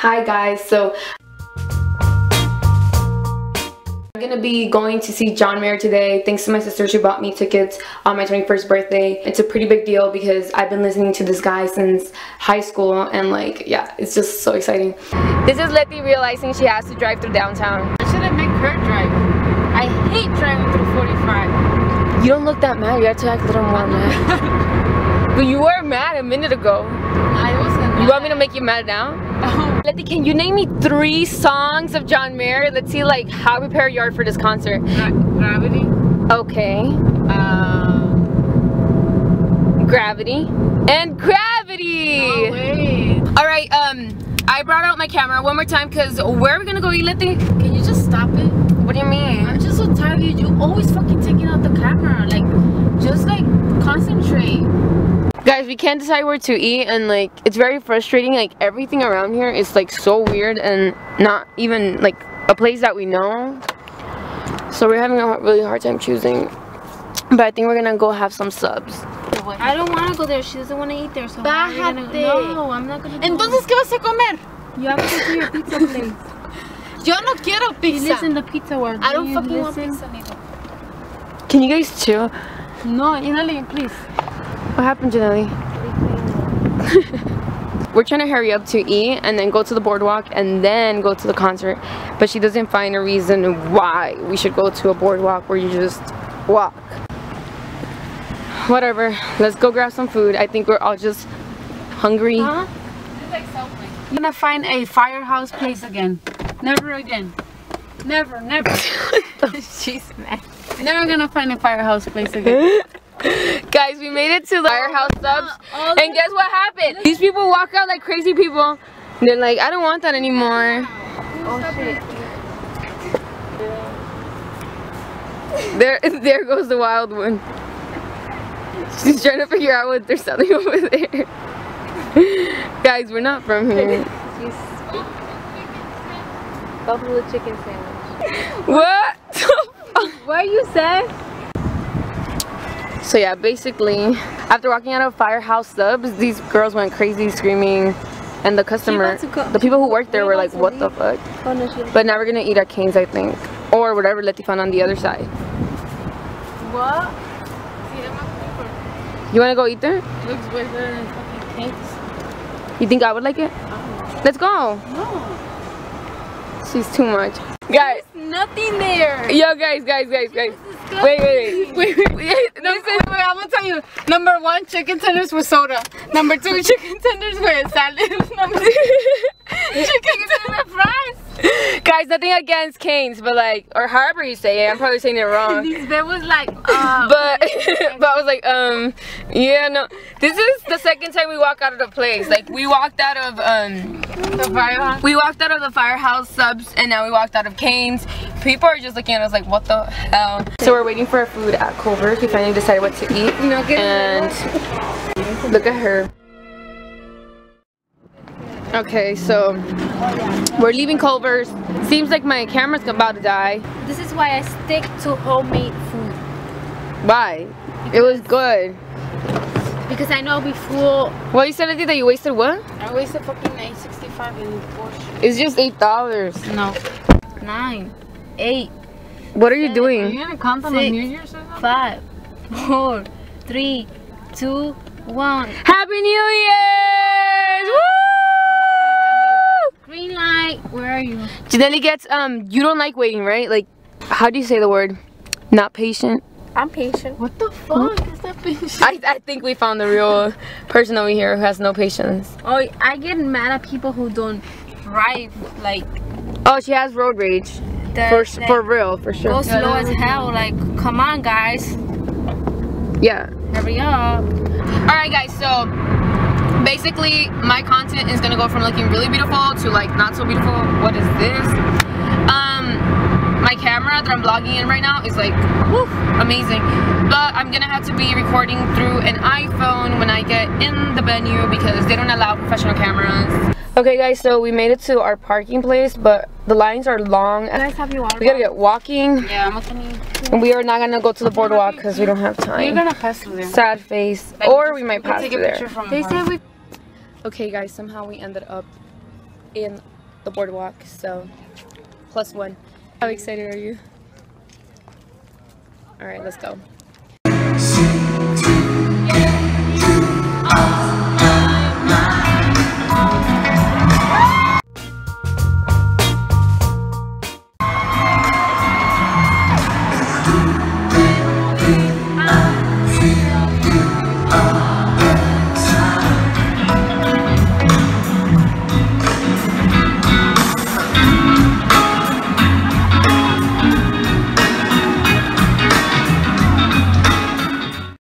Hi guys, so I'm gonna be going to see John Mayer today. Thanks to my sister, she bought me tickets on my 21st birthday. It's a pretty big deal because I've been listening to this guy since high school and like, yeah, it's just so exciting. This is Letty realizing she has to drive through downtown. I should have made her drive. I hate driving through 45. You don't look that mad, you have to act a little more mad. but you were mad a minute ago. I wasn't You want me to make you mad now? Oh. Letty, can you name me three songs of John Mayer? Let's see like how we prepare yard for this concert. Gra gravity. Okay. Um. Gravity. And Gravity! Wait. Alright, um, I brought out my camera one more time because where are we gonna go eat, Letty? Can you just stop it? What do you mean? I'm just so tired of you. You always fucking taking out the camera. Like, just like concentrate. Guys, we can't decide where to eat and like it's very frustrating. Like everything around here is like so weird and not even like a place that we know. So we're having a really hard time choosing. But I think we're gonna go have some subs. I don't want to go there. She doesn't want to eat there. So how are we gonna- Bájate. No, I'm not gonna. go. Entonces, ¿qué vas a comer? you have to go to your pizza place. Yo no quiero You pizza. listen to the pizza word. I don't You fucking want listen? pizza neither. Can you guys chill? No, Inali, please. What happened, Janelle? We're trying to hurry up to eat and then go to the boardwalk and then go to the concert. But she doesn't find a reason why we should go to a boardwalk where you just walk. Whatever. Let's go grab some food. I think we're all just hungry. Huh? I'm gonna find a firehouse place again. Never again. Never, never. She's mad. never gonna find a firehouse place again. Guys, we made it to the firehouse subs. And guess what happened? These people walk out like crazy people. They're like, I don't want that anymore. oh shit. There, there goes the wild one. She's trying to figure out what they're selling over there. Guys, we're not from here. Buffalo chicken sandwich. What? What are you say? So yeah, basically, after walking out of Firehouse Subs, these girls went crazy screaming, and the customer, the people who worked there were like, "What the fuck?" Oh no. But now we're gonna eat at Cane's, I think, or whatever Letty found on the other side. What? You wanna go eat there? Looks way better than fucking cakes. You think I would like it? Let's go. No. She's too much. Guys, Nothing there. yo, guys, guys, guys, guys. Wait, wait, wait. Wait, wait, wait. No, wait, wait, I'm gonna tell you. Number one, chicken tenders with soda. Number two, chicken tenders with salad. Number three, chicken tenders with fries. Guys, nothing against Canes, but like, or however you say it, I'm probably saying it wrong. This bed was like, uh, But, but I was like, um, yeah, no. This is the second time we walk out of the place. Like, we walked out of, um, the firehouse. we walked out of the firehouse subs, and now we walked out of Canes. People are just looking at us like, what the hell? So we're waiting for our food at Culver's. We finally decided what to eat, and look at her. Okay, so we're leaving Culver's. Seems like my camera's about to die. This is why I stick to homemade food Why? It was good. because I know I'll be full. Well, you said Letty, that you wasted what? I wasted fucking 865 in Porsche. It's just eight dollars. No, nine, eight, What are you Are doing? you gonna count on the Six. New Year's or something? five, four, three, two, one. Happy New Year's! Are you? Janelle gets um. You don't like waiting, right? Like, how do you say the word? Not patient. I'm patient. What the fuck is that bitch? I I think we found the real person over here who has no patience. Oh, I get mad at people who don't drive like Oh, she has road rage. that. For that for real, for sure. go sure. slow as hell. Like, come on, guys, Yeah. hurry up. All right, guys. So basically, my content is gonna go from looking really beautiful to like not so beautiful. What is this? Um, my camera that I'm vlogging in right now is like, whew, amazing. But I'm gonna have to be recording through an iPhone when I get in the venue because they don't allow professional cameras. Okay, guys. So we made it to our parking place, but the lines are long. Guys, have your water. We gotta get walking, Yeah, I'm gonna. and we are not gonna go to the boardwalk because we don't have time. You're gonna pass through there. Sad face, Like, or we might pass through there. They said we. Okay guys, somehow we ended up in the boardwalk, so plus one. How excited are you? All right, let's go.